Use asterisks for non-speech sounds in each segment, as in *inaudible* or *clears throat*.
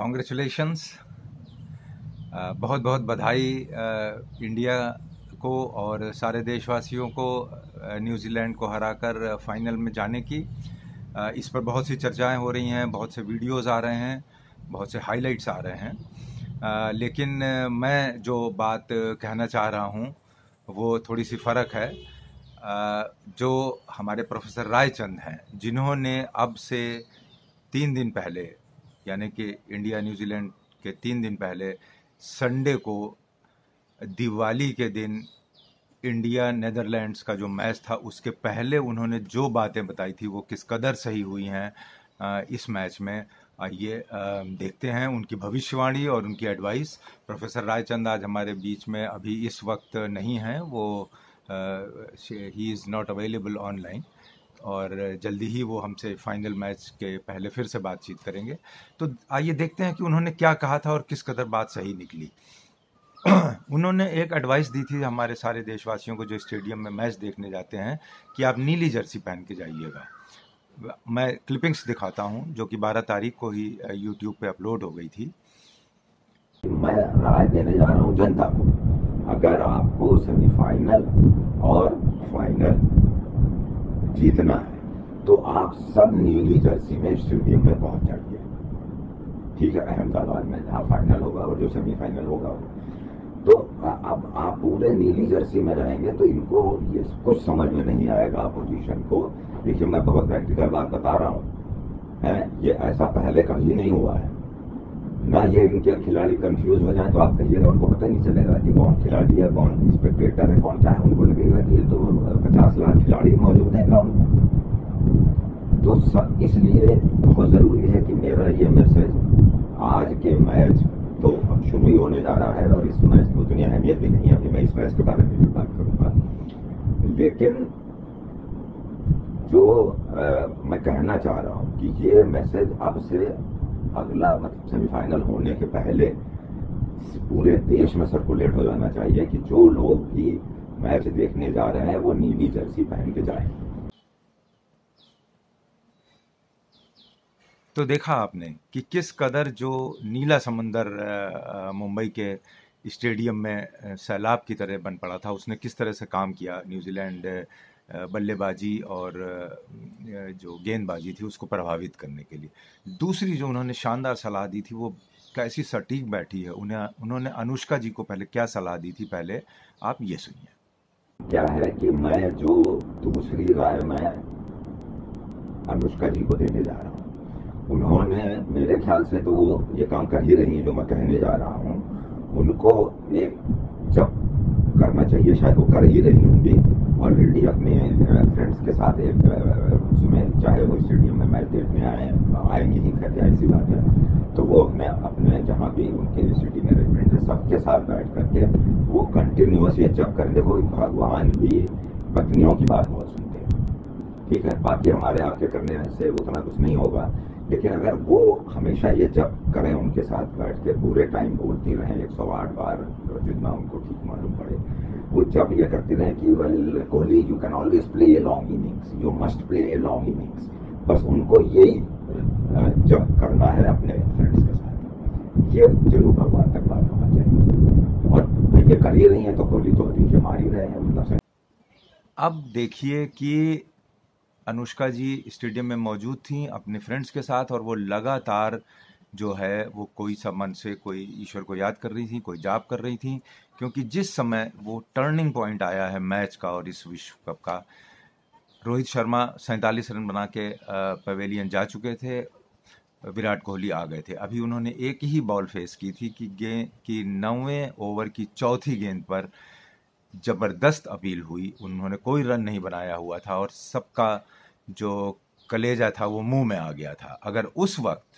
Congratulations बहुत बहुत बधाई इंडिया को और सारे देशवासियों को न्यूजीलैंड को हराकर फाइनल में जाने की। इस पर बहुत सी चर्चाएँ हो रही हैं, बहुत से वीडियोस आ रहे हैं, बहुत से हाइलाइट्स आ रहे हैं। लेकिन मैं जो बात कहना चाह रहा हूँ, वो थोड़ी सी फ़र्क है। जो हमारे प्रोफेसर रायचंद हैं, जिन्होंने अब से तीन दिन पहले यानी कि इंडिया न्यूजीलैंड के तीन दिन पहले संडे को दिवाली के दिन इंडिया नेदरलैंड्स का जो मैच था, उसके पहले उन्होंने जो बातें बताई थी, वो किस कदर सही हुई हैं इस मैच में, आइए देखते हैं उनकी भविष्यवाणी और उनकी एडवाइस प्रोफेसर रायचंद आज हमारे बीच में अभी इस वक्त नहीं हैं, वो ही इज़ नॉट अवेलेबल ऑनलाइन और जल्दी ही वो हमसे फाइनल मैच के पहले फिर से बातचीत करेंगे। तो आइए देखते हैं कि उन्होंने क्या कहा था और किस कदर बात सही निकली। *clears throat* उन्होंने एक एडवाइस दी थी हमारे सारे देशवासियों को जो स्टेडियम में मैच देखने जाते हैं कि आप नीली जर्सी पहन के जाइएगा। मैं क्लिपिंग्स दिखाता हूँ, जो कि 12 तारीख को ही यूट्यूब पे अपलोड हो गई थी। मैं राय देने जा रहा हूँ जनता को, अगर आपको सेमीफाइनल और फाइनल जीतना है तो आप सब नीली जर्सी में स्टेडियम में पहुँच जाइए। ठीक है, अहमदाबाद में जहाँ फाइनल होगा और जो सेमीफाइनल होगा तो अब आप पूरे नीली जर्सी में रहेंगे तो इनको ये कुछ समझ में नहीं आएगा अपोजिशन को। देखिए, मैं बहुत प्रैक्टिकल बात बता रहा हूँ। है, ये ऐसा पहले कभी नहीं हुआ है। ना ये इनके खिलाड़ी कंफ्यूज हो जाए तो आप कहिएगा उनको पता नहीं चलेगा कि कौन खिलाड़ी है कौन स्पेक्टेटर है कौन क्या है उनको लगेगा कि तो पचास लाख खिलाड़ी मौजूद है ग्राउंड में। तो इसलिए बहुत ज़रूरी है कि मेरा ये मैसेज आज के मैच तो अब शुरू ही होने जा रहा है और इस मैच की उतनी अहमियत भी नहीं है कि मैं इस मैच के बारे में भी बात करूँगा। लेकिन जो आ, मैं कहना चाह रहा हूँ कि ये मैसेज अब से अगला मतलब सेमीफाइनल होने के पहले पूरे देश में सर्कुलेट हो जाना चाहिए कि जो लोग भी मैच देखने जा रहे हैं, वो नीली जर्सी पहन के जाए। तो देखा आपने कि किस कदर जो नीला समंदर मुंबई के स्टेडियम में सैलाब की तरह बन पड़ा था, उसने किस तरह से काम किया, न्यूजीलैंड बल्लेबाजी और जो गेंदबाजी थी उसको प्रभावित करने के लिए। दूसरी जो उन्होंने शानदार सलाह दी थी वो कैसी सटीक बैठी है, उन्हें, उन्होंने अनुष्का जी को पहले क्या सलाह दी थी पहले आप ये सुनिए। क्या है कि मैं जो दूसरी राय मैं अनुष्का जी को देने जा रहा हूँ, उन्होंने मेरे ख्याल से तो वो ये काम कर ही रही है जो मैं कहने जा रहा हूँ। उनको एक जब करना चाहिए, शायद वो कर ही रही होंगी। ऑलरेडी अपने फ्रेंड्स के साथ एक उसमें चाहे वो स्टेडियम में मैच देखने आए, आएँगे ही, खैर ऐसी बात है। तो वो अपने अपने जहाँ भी उनके सिटी मैनेजमेंट है, सबके साथ बैठ करके वो कंटिन्यूस ये जब कर। देखो, भगवान भी पत्नियों की बात बहुत सुनते हैं। ठीक है, बाकी हमारे आपके करने से उतना कुछ नहीं होगा। लेकिन अगर वो हमेशा ये जब करें, उनके साथ बैठ के पूरे टाइम बोलती रहें, एक सौ आठ बार, जितना उनको ठीक मालूम पड़े वो जब ये करती रहे कि well Kohli you can always play a long innings you must play a long innings बस उनको यही जब करना है अपने फ्रेंड्स के साथ। ये ज़रूर भगवान तक बात होना चाहिए। और ये कर ही रही है तो कोहली तो देखिए मार ही रहे हैं मतलब अब देखिए कि अनुष्का जी स्टेडियम में मौजूद थी अपने फ्रेंड्स के साथ और वो लगातार जो है, वो कोई सा मन से कोई ईश्वर को याद कर रही थी, कोई जाप कर रही थी, क्योंकि जिस समय वो टर्निंग पॉइंट आया है मैच का और इस विश्व कप का, रोहित शर्मा सैंतालीस रन बना के पवेलियन जा चुके थे, विराट कोहली आ गए थे। अभी उन्होंने एक ही बॉल फेस की थी कि गेंद की नौवें ओवर की चौथी गेंद पर ज़बरदस्त अपील हुई। उन्होंने कोई रन नहीं बनाया हुआ था और सबका जो कलेजा था वो मुँह में आ गया था। अगर उस वक्त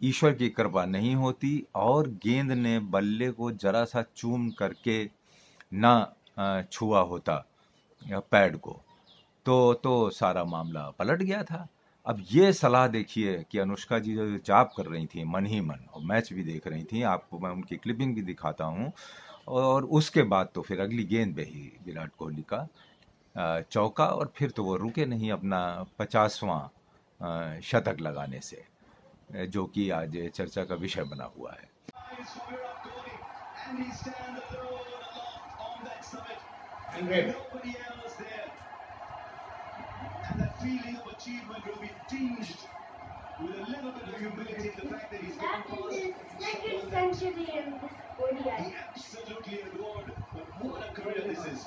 ईश्वर की कृपा नहीं होती और गेंद ने बल्ले को जरा सा चूम करके ना छुआ होता पैड को। तो तो सारा मामला पलट गया था। अब ये सलाह देखिए कि अनुष्का जी जो जाप कर रही थी, मन ही मन, और मैच भी देख रही थी, आपको मैं उनकी क्लिपिंग भी दिखाता हूँ। और उसके बाद तो फिर अगली गेंद पे ही विराट कोहली का चौका, और फिर तो वो रुके नहीं अपना पचासवां शतक लगाने से। जो कि आज चर्चा का विषय बना हुआ है absolutely adored, but what a career this is.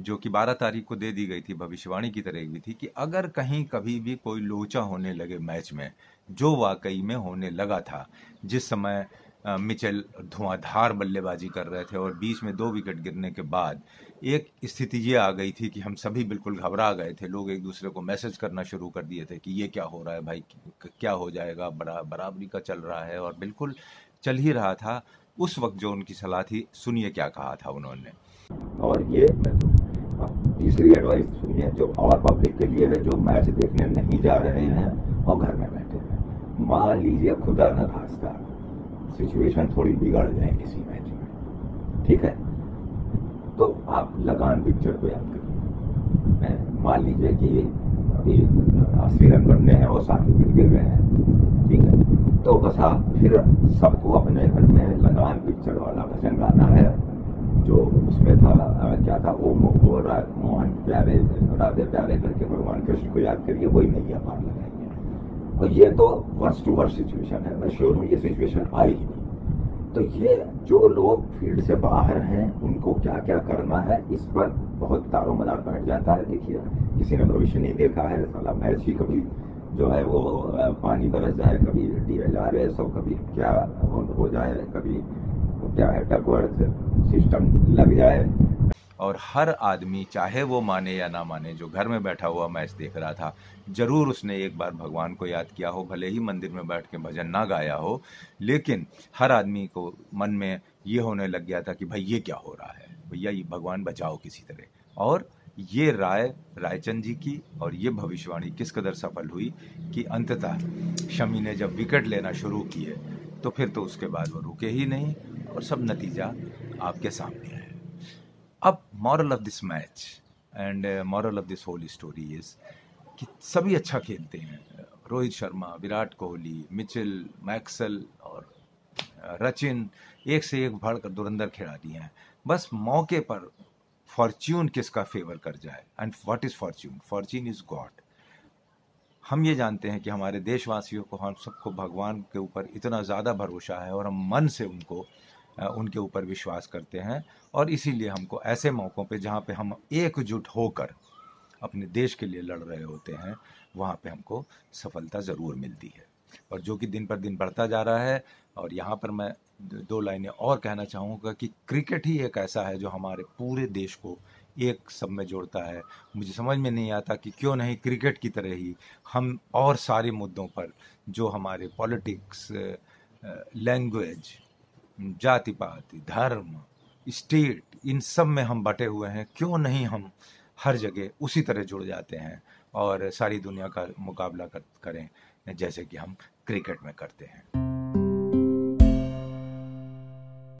जो कि 12 तारीख को दे दी गई थी, भविष्यवाणी की तरह भी थी कि अगर कहीं कभी भी कोई लोचा होने लगे मैच में, जो वाकई में होने लगा था, जिस समय मिचेल धुआंधार बल्लेबाजी कर रहे थे और बीच में दो विकेट गिरने के बाद एक स्थिति ये आ गई थी कि हम सभी बिल्कुल घबरा गए थे, लोग एक दूसरे को मैसेज करना शुरू कर दिए थे कि ये क्या हो रहा है भाई क्या हो जाएगा, बरा, बराबरी का चल रहा है और बिल्कुल चल ही रहा था। उस वक्त जो उनकी सलाह थी, सुनिए क्या कहा था उन्होंने। और ये तीसरी एडवाइस सुनिए जो और पब्लिक के लिए है, जो मैच देखने नहीं जा रहे हैं, और घर में बैठे हैं। मान लीजिए खुदा न खास्ता सिचुएशन थोड़ी बिगड़ जाए किसी मैच में। ठीक है? तो आप लगान पिक्चर को याद करिए। मान लीजिए कि अभी अस्सी रन बनने हैं और साथ विकेट गिर गए हैं। ठीक है? तो बस आप फिर सबको अपने घर में लगान पिक्चर वाला भजन गाना है। था क्या था ओम मोहन प्यारे राधे प्यारे करके भगवान कृष्ण को याद करिए वही नहीं पार लगाएँगे और ये तो वर्ष टू वर्ष सिचुएशन है। मैं श्योर हूँ ये सिचुएशन आई ही नहीं। तो ये जो लोग फ़ील्ड से बाहर हैं, उनको क्या क्या करना है, इस पर बहुत तारो मदार बैठ जाता है। देखिए, किसी ने भविष्य नहीं देखा है, साला ही कभी जो है वो पानी बरस जाए, कभी डी एल आर एस और कभी क्या हो जाए, कभी क्या है टकवर्थ सिस्टम लग जाए। और हर आदमी, चाहे वो माने या ना माने, जो घर में बैठा हुआ मैच देख रहा था, ज़रूर उसने एक बार भगवान को याद किया हो, भले ही मंदिर में बैठ के भजन ना गाया हो। लेकिन हर आदमी को मन में ये होने लग गया था कि भाई ये क्या हो रहा है? भैया, ये भगवान बचाओ किसी तरह। और ये राय रायचंद जी की और ये भविष्यवाणी किस कदर सफल हुई कि अंततः शमी ने जब विकेट लेना शुरू किए तो फिर तो उसके बाद वो रुके ही नहीं और सब नतीजा आपके सामने है। अब moral of this match and moral of this whole story is कि सभी अच्छा खेलते हैं। रोहित शर्मा, विराट कोहली, मिचिल, मैक्सल और रचिन एक से एक भड़ कर दुरंदर खिलाड़ी हैं। बस मौके पर फॉर्च्यून किसका फेवर कर जाए? And what is fortune fortune is God हम ये जानते हैं कि हमारे देशवासियों को, हम सबको भगवान के ऊपर इतना ज़्यादा भरोसा है और हम मन से उनको उनके ऊपर विश्वास करते हैं और इसीलिए हमको ऐसे मौक़ों पे जहाँ पे हम एकजुट होकर अपने देश के लिए लड़ रहे होते हैं, वहाँ पे हमको सफलता ज़रूर मिलती है। और जो कि दिन पर दिन बढ़ता जा रहा है और यहाँ पर मैं दो लाइनें और कहना चाहूँगा कि क्रिकेट ही एक ऐसा है जो हमारे पूरे देश को एक सब में जोड़ता है। मुझे समझ में नहीं आता कि क्यों नहीं क्रिकेट की तरह ही हम और सारे मुद्दों पर जो हमारे पॉलिटिक्स लैंग्वेज जाति पाति धर्म स्टेट इन सब में हम बटे हुए हैं क्यों नहीं हम हर जगह उसी तरह जुड़ जाते हैं और सारी दुनिया का मुकाबला कर, करें जैसे कि हम क्रिकेट में करते हैं।